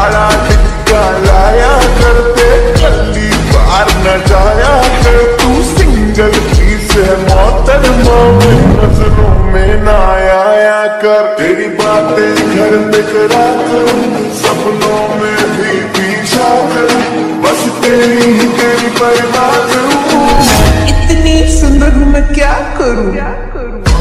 काला टिक्का लाया करते पहली बार न जाया कर। तू सिंगल पीस है मोहतरमा में नज़रों में ना आया कर। तेरी बातें घर पे करा कर सपनों में भी पीछा कर। बस तेरी ही तेरी परवाह करूँ। इतनी सुंदर हूँ मैं क्या करूँ क्या करूँ?